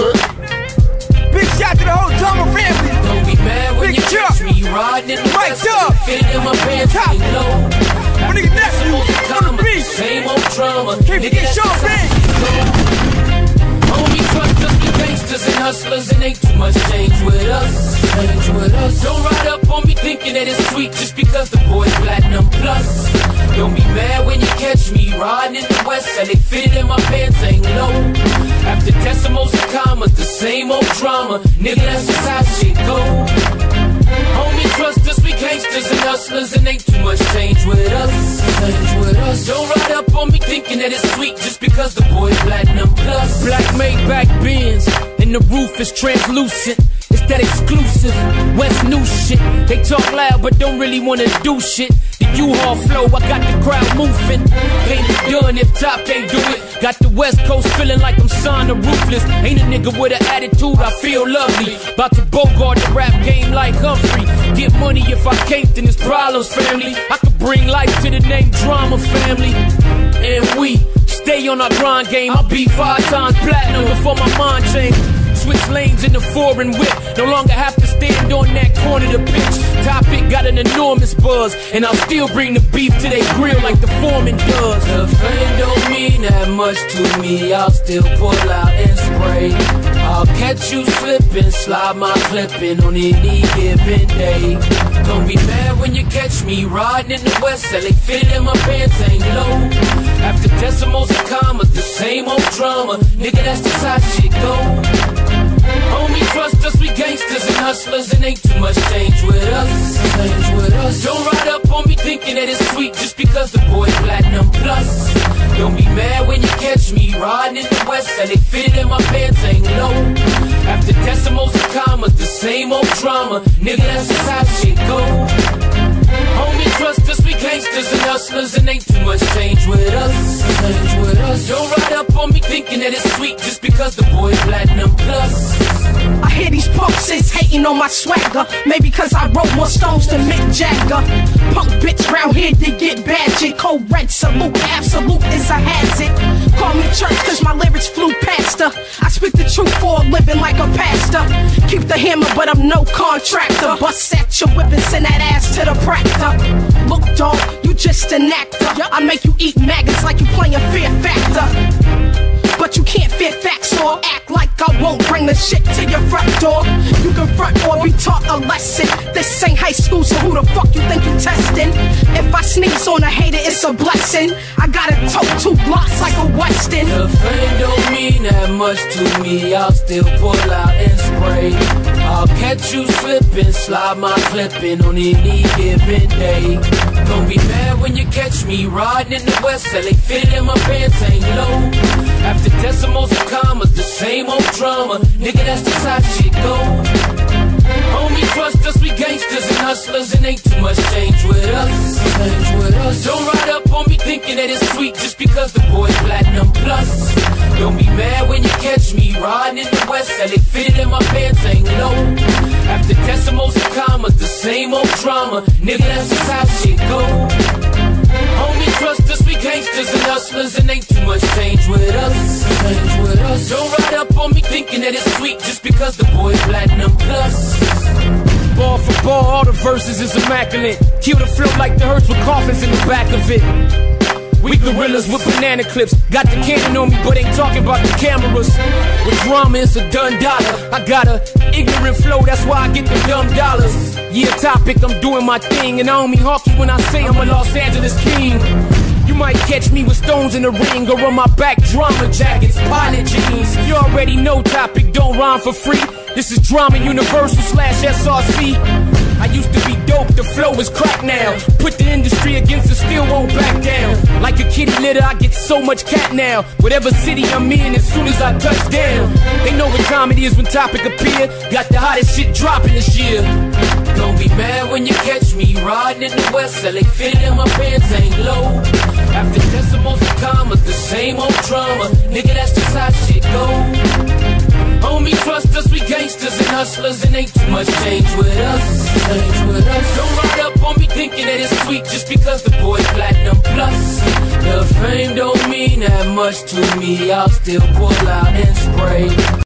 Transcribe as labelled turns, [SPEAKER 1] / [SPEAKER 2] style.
[SPEAKER 1] sir.
[SPEAKER 2] Big shout to the whole drama family.
[SPEAKER 3] Don't be mad when
[SPEAKER 2] Big
[SPEAKER 3] you catch me riding in the
[SPEAKER 2] Mike
[SPEAKER 3] west.
[SPEAKER 2] Dub.
[SPEAKER 3] Fit in my pants
[SPEAKER 2] Top.
[SPEAKER 3] low.
[SPEAKER 2] My nigga nephew on the beat.
[SPEAKER 3] Same old drama.
[SPEAKER 2] Can't forget Sean
[SPEAKER 3] just
[SPEAKER 2] Big.
[SPEAKER 3] shit go. Homie, trust us, we gangsters and hustlers, and ain't too much change with us. Change with us. Don't ride up on me thinking that it's sweet just because the boy's platinum plus. Don't be mad when you catch me riding in the west, and they fitted in my pants ain't low. Old. Nigga, that's just how shit go. Homie, trust us, we gangsters and hustlers, and ain't too much change with us. Change with us. Don't ride up on me thinking that it's sweet just because the boy platinum plus. Black Maybach Benz, and the roof is translucent. It's that exclusive West new shit. They talk loud but don't really wanna do shit. U-Haul flow, I got the crowd moving. Can't be done if Top can't do it. Got the West Coast feeling like I'm signed to Ruthless. Ain't a nigga with an attitude, I feel lovely. About to bogart the rap game like Humphrey. Get money if I can't, then it's problems, family. I could bring life to the name Drama Family. And we stay on our grind game. I'll be five times platinum before my mind change. Lanes in the foreign whip. No longer have to stand on that corner to pitch. Topic got an enormous buzz, and I'll still bring the beef to they grill like the foreman does. The fame don't mean that much to me. I'll still pull out and spray. I'll catch you slipping, slide my clipping on any given day. Don't be mad when you catch me riding in the west, selling fit in my pants ain't low. After decimals and commas, the same old drama. Nigga, that's just how shit go. Homie, trust us, we gangsters and hustlers, and ain't too much change with us. Don't ride up on me thinking that it's sweet just because the boy platinum plus. Don't be mad when you catch me riding in the west, and they fitted in my pants ain't low. After decimals and commas, the same old drama. Nigga, that's just how shit go. Homie, trust us, we gangsters and hustlers, and ain't too much change with us. Change with us. Don't thinking that it's sweet just because the boy platinum plus.
[SPEAKER 4] I hear these punks hating on my swagger. Maybe cause I wrote more stones than Mick Jagger. Punk bitch round here to get badged. Cold red salute, absolute is a hazard. Call me church cause my lyrics flew past her. I speak the truth for a living like a pastor. Keep the hammer, but I'm no contractor. Bust at your whip and send that ass to the practor. Look, dog, you just an actor. I make you eat maggots like you playing. But facts or act like I won't bring the shit to your front door. You can front or be taught a lesson. This ain't high school, so who the fuck you think you testing? If I sneeze on a hater, it's a blessing. I gotta tote two blocks like a Weston.
[SPEAKER 3] The fame don't mean that much to me. I'll still pull out and spray. I'll catch you slipping, slide my clipping on any given day. Me riding in the west, selling fit in my pants ain't low. After decimals and commas, the same old drama. Nigga, that's just how shit go. Homie, trust us, we gangsters and hustlers, and ain't too much change with us. Don't ride up on me thinking that it's sweet just because the boy platinum plus. Don't be mad when you catch me riding in the west, and it fitted in my pants ain't low. After decimals and commas, the same old drama. Nigga, that's just how shit go. Homie, trust us, we gangsters and hustlers, and ain't too much change with us. Change with us. Don't ride up on me thinking that it's sweet just because the boy platinum plus. Ball for ball, all the verses is immaculate. Kill the flow like the hurts with coffins in the back of it. We gorillas with banana clips. Got the cannon on me, but ain't talking about the cameras. With drama, it's a done dollar. I got a ignorant flow, that's why I get the dumb dollars. Yeah, topic, I'm doing my thing. And I don't mean hockey when I say I'm a Los Angeles king. You might catch me with stones in the ring or on my back drama jackets, pilot jeans. You already know topic, don't rhyme for free. This is drama universal slash SRC. I used to be dope, the flow is crack now. Put the industry against it, still won't back down. A kitty litter, I get so much cat now. Whatever city I'm in, as soon as I touch down. They know what time it is when topic appear. Got the hottest shit dropping this year. Don't be mad when you catch me riding in the west, selling fit in my pants ain't low. After decimals and commas, the same old drama. Nigga, that's just how shit go. Homie, trust us, we gangsters and hustlers, and ain't too much change with us. Change with us. Don't ride up on me thinking that it's sweet just because the boy platinum plus. Don't mean that much to me. I'll still pull out and spray.